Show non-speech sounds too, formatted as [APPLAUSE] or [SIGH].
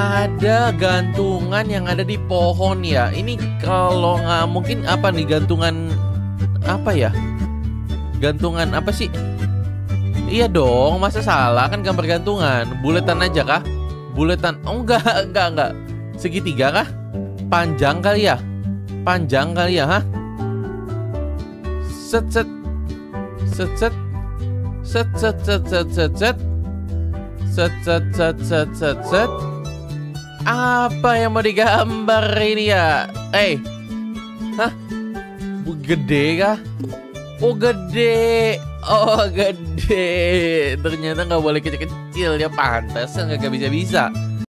ada gantungan yang ada di pohon ya. Ini kalau nggak mungkin apa nih gantungan apa ya? Gantungan apa sih? Iya dong, masa salah kan gambar gantungan. Buletan aja kah? Buletan. Oh enggak, [LAUGHS] enggak, enggak. Segitiga kah? Panjang kali ya? Panjang kali ya, hah? Set set set set set set set set set set set set set set set set apa yang mau digambar ini ya? Eh, hah? Bu- Gede kah? Oh gede, oh gede. Ternyata nggak boleh kecil-kecil ya pantas nggak bisa bisa.